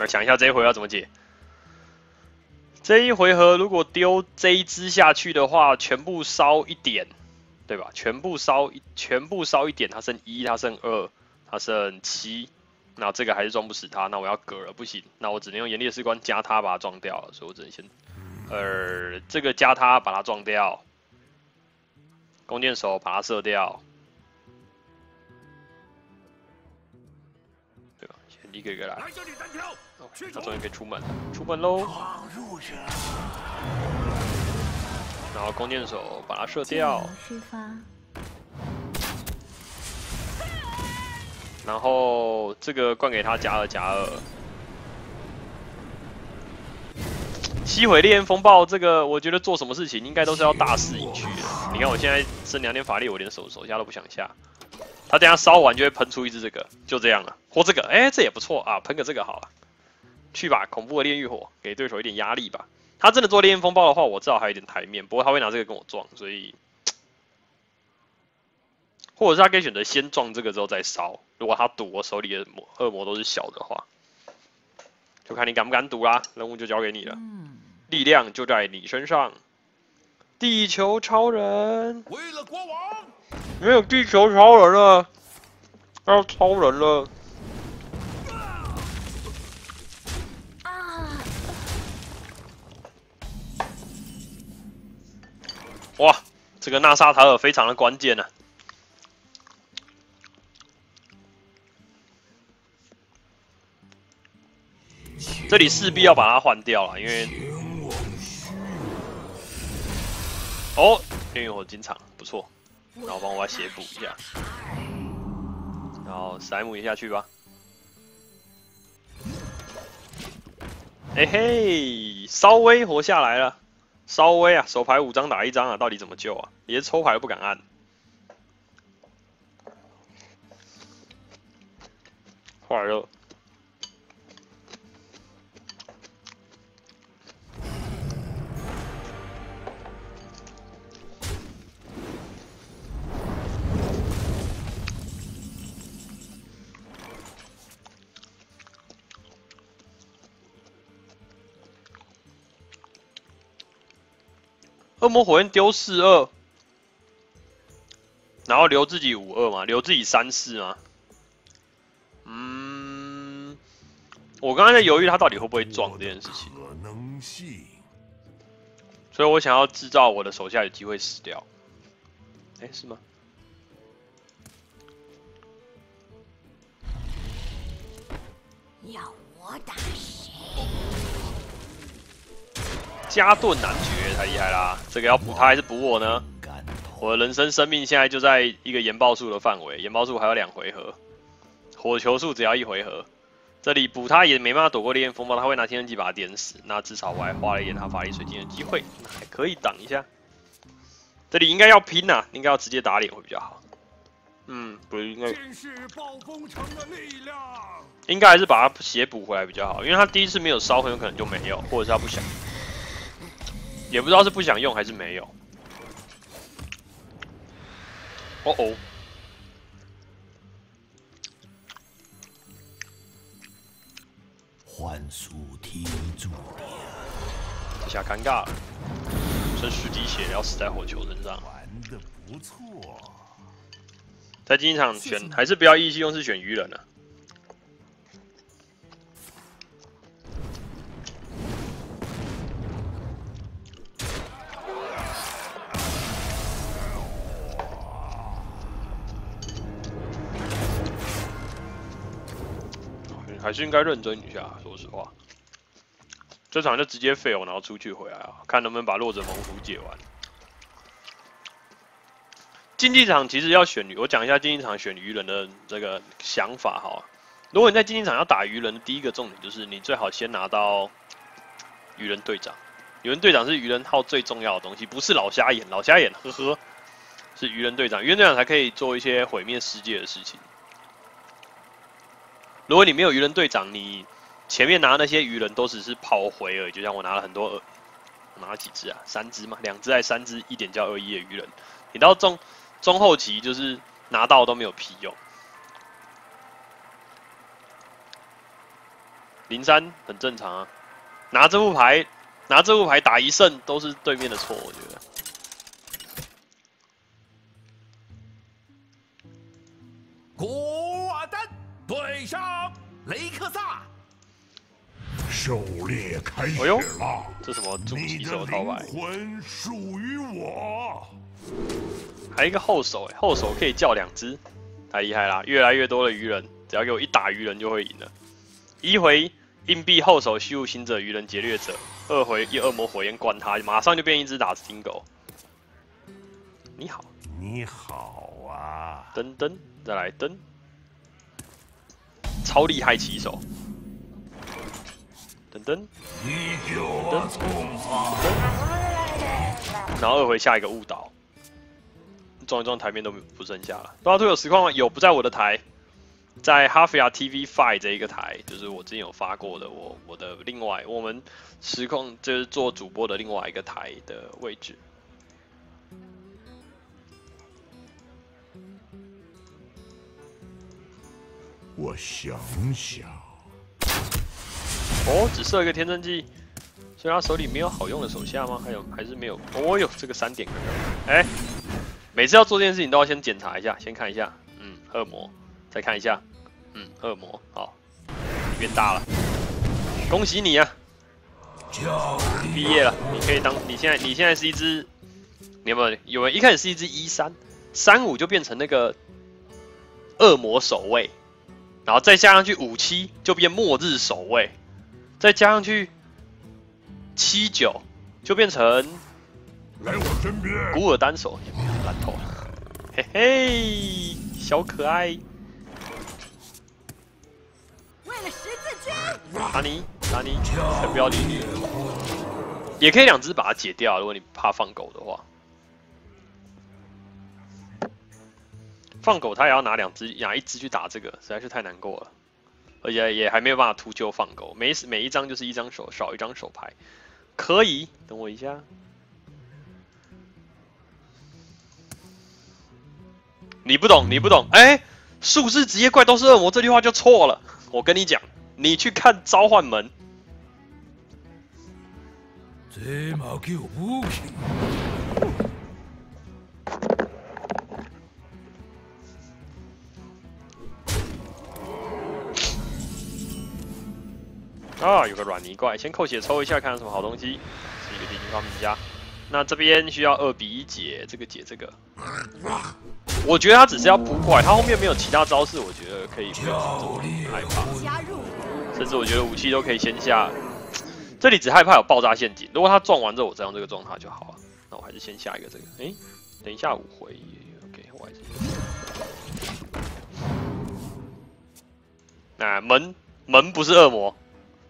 来想一下这一回要怎么解。这一回合如果丢这一只下去的话，全部烧一点，对吧？全部烧，全部烧一点，它剩一，它剩二，它剩七。那这个还是撞不死他，那我要割了，不行，那我只能用严厉的士官加他把它撞掉了，所以我只能先，呃，这个加他把它撞掉，弓箭手把它射掉，先一个一个来，他终于可以出门了，出门喽，然后弓箭手把他射掉。然后这个灌给他加二加二，吸毁烈焰风暴这个，我觉得做什么事情应该都是要大势已去的。你看我现在剩两点法力，我连手手下都不想下。他等下烧完就会喷出一只这个，就这样了。或这个，哎，这也不错啊，喷个这个好了。去吧，恐怖的炼狱火，给对手一点压力吧。他真的做烈焰风暴的话，我至少还有点台面。不过他会拿这个跟我撞，所以。或者是他可以选择先撞这个之后再烧。如果他赌我手里的魔恶魔都是小的话，就看你敢不敢赌啦。任务就交给你了，力量就在你身上。地球超人，为了国王，没有地球超人了，要超人了。哇，这个纳沙塔尔非常的关键呢。这里势必要把它换掉了，因为哦，炼狱火金场不错，然后帮我把血补一下，然后塞姆一下去吧。哎嘿，稍微活下来了，稍微啊，手牌五张打一张啊，到底怎么救啊？连抽牌都不敢按，坏了。恶魔火焰丢四二，然后留自己五二嘛，留自己三四嘛。嗯，我刚刚在犹豫他到底会不会撞这件事情，所以我想要制造我的手下有机会死掉。哎，是吗？要我打谁？加盾男爵太厉害啦！这个要补他还是补我呢？我的人生生命现在就在一个研爆术的范围，研爆术还有两回合，火球术只要一回合。这里补他也没办法躲过烈焰风暴，他会拿天神戟把他点死。那至少我还花了一点他法力水晶的机会，还可以挡一下。这里应该要拼呐，应该要直接打脸会比较好。嗯，不是应该？应该还是把他血补回来比较好，因为他第一次没有烧，很有可能就没有，或者是他不想。也不知道是不想用还是没有。哦哦，幻术停住点，这下尴尬了，剩十滴血要死在火球身上。玩的不错，在竞技场选还是不要意气用事选鱼人了。还是应该认真一下，说实话，这场就直接废了，然后出去回来啊，看能不能把弱者猛虎解完。竞技场其实要选鱼，我讲一下竞技场选鱼人的这个想法哈。如果你在竞技场要打鱼人，第一个重点就是你最好先拿到鱼人队长。鱼人队长是鱼人号最重要的东西，不是老瞎眼，老瞎眼呵呵，是鱼人队长，鱼人队长才可以做一些毁灭世界的事情。如果你没有鱼人队长，你前面拿那些鱼人都只是跑回而已。就像我拿了很多，拿了几只啊？三只嘛，两只还三只，一点叫二一的鱼人。你到中中后期就是拿到都没有屁用。零三很正常啊，拿这副牌拿这副牌打一胜都是对面的错，我觉得。对上雷克萨，狩猎开始哎呦了。这什么筑你起的手套牌灵？魂属于我。还有一个后手，哎，后手可以叫两只，太厉害啦！越来越多的鱼人，只要给我一打鱼人就会赢了。一回硬币后手虚无行者鱼人劫掠者，二回一恶魔火焰灌他，马上就变一只打金狗。你好，你好啊，噔噔，再来噔，超厉害骑手，噔噔，然后二回下一个误导，撞一撞台面都不剩下了。多少队有实况吗？有，不在我的台，在哈菲亚 TV Five 这一个台，就是我之前有发过的，我我的另外我们实况就是做主播的另外一个台的位置。我想想，哦，只设一个天真机，所以他手里没有好用的手下吗？还有还是没有？哦哟，这个三点哎，每次要做这件事情都要先检查一下，先看一下，嗯，恶魔，再看一下，嗯，恶魔，好，你变大了，恭喜你啊，教毕业了，你可以当，你现在你现在是一只，你有没有？有人一开始是一只一三三五就变成那个恶魔守卫，然后再加上去五七就变末日守卫，再加上去七九就变成来我身边。古尔丹手，烂透了，嘿嘿，小可爱，为了十字军，达尼达尼，才不要理你，也可以两只把它解掉，如果你怕放狗的话。放狗，他也要拿两只，拿一只去打这个，实在是太难过了，而且也还没有办法秃鹫放狗，每每一张就是一张手少一张手牌，可以，等我一下，你不懂，你不懂，哎，术士职业怪都是恶魔，这句话就错了，我跟你讲，你去看召唤门，啊，有个软泥怪，先扣血抽一下，看有什么好东西，是一个敌军发明家。那这边需要二比一解这个解这个，我觉得他只是要补怪，他后面没有其他招式，我觉得可以不用这么害怕，甚至我觉得武器都可以先下。这里只害怕有爆炸陷阱，如果他撞完之后我再用这个撞他就好了。那我还是先下一个这个，诶，等一下五回，OK，我还是。那门门不是恶魔，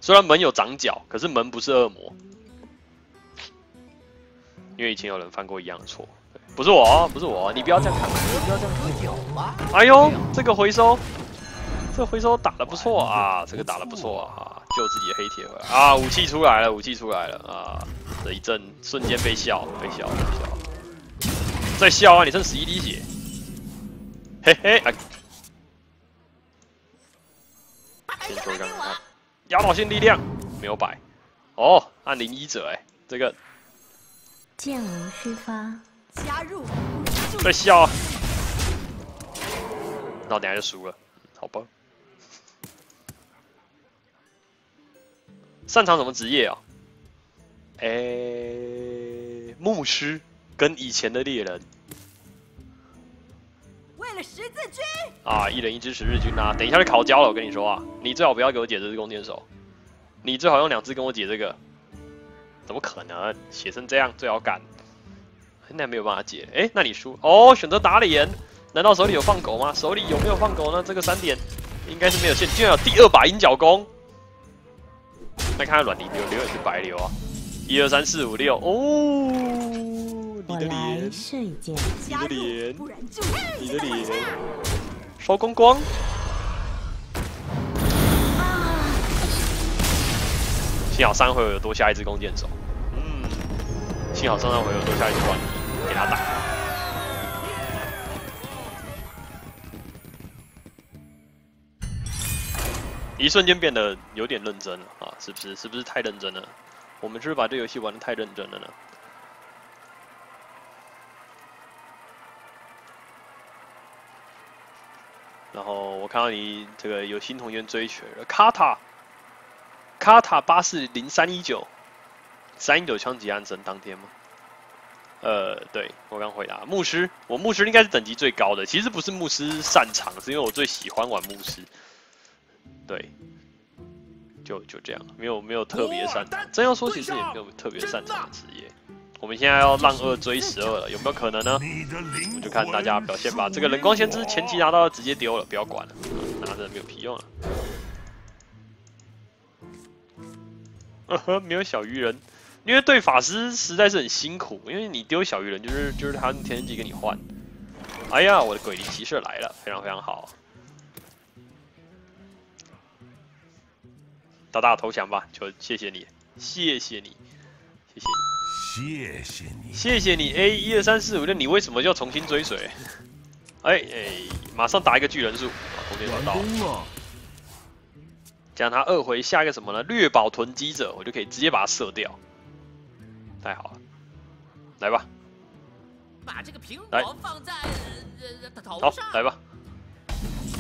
虽然门有长角，可是门不是恶魔，因为以前有人犯过一样的错。不是我哦，不是我哦，你不要这样看，你不要这样看。有吗？哎呦，这个回收，这个回收打的不错啊，这个打的不错啊，救自己的黑铁回来。啊，武器出来了，武器出来了啊，这一阵瞬间被笑，被笑，被笑，再笑啊，你剩十一滴血，嘿嘿，哎，先说刚刚压倒性力量没有摆，哦，按零一者哎，这个。箭无虚发，加入。在笑。啊，那我等下就输了，好吧。擅长什么职业啊？诶、牧师跟以前的猎人十字军，啊，一人一支十字军啊，等一下就烤焦了，我跟你说啊，你最好不要给我解这只弓箭手，你最好用两只跟我解这个，怎么可能？写成这样最好赶，那没有办法解，诶，那你输哦，选择打脸，难道手里有放狗吗？手里有没有放狗呢？这个三点应该是没有限，居然有第二把鹰角弓，那看看软泥流流也是白流啊，一二三四五六，哦，你的脸，射一箭。加脸，你的脸，烧光光。幸好三回合有多下一只弓箭手，嗯，幸好上上回合多下一只软泥给他打。一瞬间变得有点认真了啊，是不是？是不是太认真了？我们是不是把这游戏玩的太认真了呢？然后我看到你这个有新同学追求了，卡塔，卡塔八四零三一九，三一九枪击案生当天吗？呃，对我刚回答，牧师，我牧师应该是等级最高的，其实不是牧师擅长，是因为我最喜欢玩牧师。对，就就这样，没有没有特别擅长。真要说，其实也没有特别擅长的职业。我们现在要让二追十二了，有没有可能呢？我们就看大家表现吧。这个冷光先知前期拿到直接丢了，不要管了，拿着没有屁用了。呵呵，没有小鱼人，因为对法师实在是很辛苦，因为你丢小鱼人就是就是他用天神机给你换。哎呀，我的鬼灵骑士来了，非常非常好。大大投降吧，就谢谢你，谢谢你，谢谢。谢谢你，谢谢你 A 一二三四五六，你为什么要重新追随？哎哎，马上打一个巨人术，红天找到，了，这样他二回下一个什么呢？掠宝囤积者，我就可以直接把它射掉，太好了，来吧，把这个苹果放在呃呃头好上。来吧，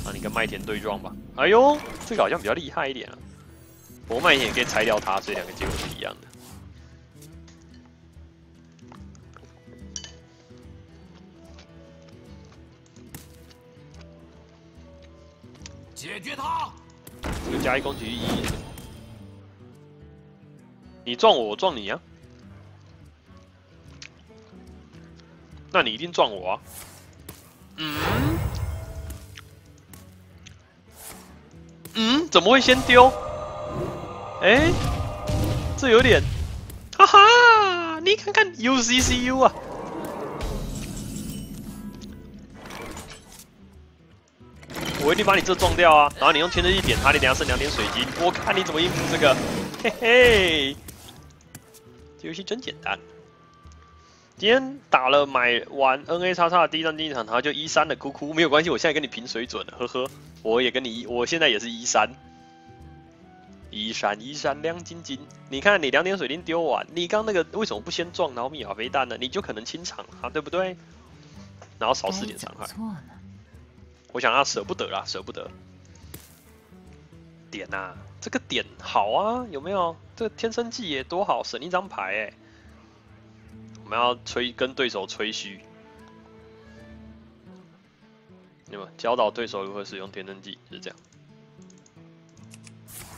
那你跟麦田对撞吧。哎呦，这个好像比较厉害一点啊，不过麦田也可以拆掉它，所以两个结果是一样的。解决他！这个加一攻击一，你撞我，我撞你啊！那你一定撞我啊！嗯嗯，怎么会先丢？哎，这有点，哈哈！你看看 UCCU 啊！我一定把你这撞掉啊！然后你用天之力点他，你等下剩两点水晶，我看你怎么应付这个。嘿嘿，这游戏真简单。今天打了买完 N A 叉叉的第一张第一场，然后就一三的哭哭，没有关系，我现在跟你平水准，呵呵。我也跟你一，我现在也是一三，一闪一闪亮晶晶。你看你两点水晶丢完，你刚那个为什么不先撞然后密码飞弹呢？你就可能清场啊，对不对？然后少四点伤害。我想他舍不得啦，舍不得。点呐、这个点好啊，有没有？这个天生技也多好，省一张牌哎。我们要吹跟对手吹嘘，那么教导对手如何使用天生技，就是这样。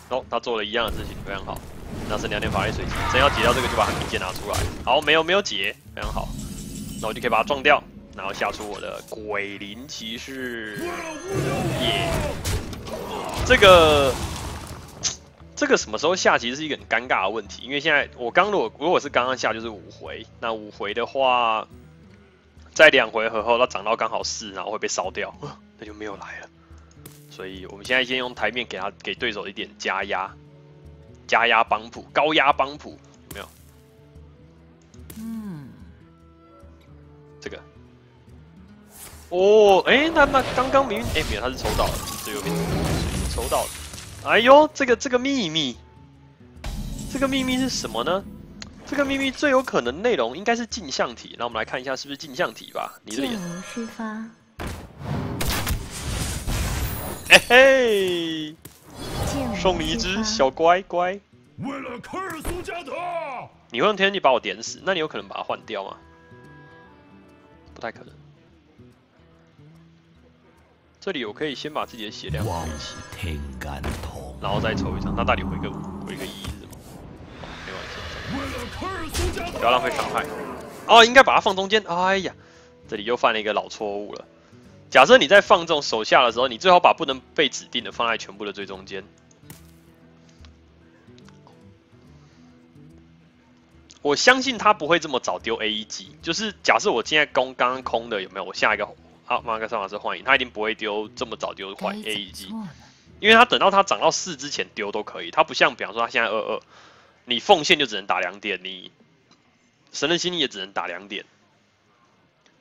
哦，他做了一样的事情，非常好。那是两点法力水晶，真要解掉这个就把冰剑拿出来。好，没有没有解，非常好。那我就可以把它撞掉，然后下出我的鬼灵骑士。耶、这个这个什么时候下其实是一个很尴尬的问题，因为现在我刚如果如果是刚刚下就是五回，那五回的话，在两回合后它涨到刚好四，然后会被烧掉，那就没有来了。所以我们现在先用台面给他给对手一点加压，加压帮谱，高压帮谱有没有？嗯，这个。哦，哎，那那刚刚明明哎，没有，他是抽到了，最右边抽到了。哎呦，这个这个秘密，这个秘密是什么呢？这个秘密最有可能内容应该是镜像体，那我们来看一下是不是镜像体吧。你的箭脸，无虚发，嘿嘿，送你一只小乖乖。为了科尔苏加特，你会用天气把我点死，那你有可能把它换掉吗？不太可能。这里我可以先把自己的血量望回齐，天干痛。然后再抽一张。那到底回个回个一是什么？哦没关系，不要浪费伤害。哦，应该把它放中间。哎呀，这里又犯了一个老错误了。假设你在放这种手下的时候，你最好把不能被指定的放在全部的最中间。我相信他不会这么早丢 A 一级，就是假设我现在攻刚刚空的有没有？我下一个啊马克萨马斯幻影，他一定不会丢这么早丢换 A 一级。怎么做呢？因为他等到他涨到四之前丢都可以，他不像比方说他现在二二，你奉献就只能打两点，你神的心意也只能打两点，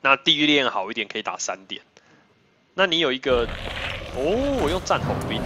那地狱链好一点可以打三点，那你有一个哦，我用战吼兵，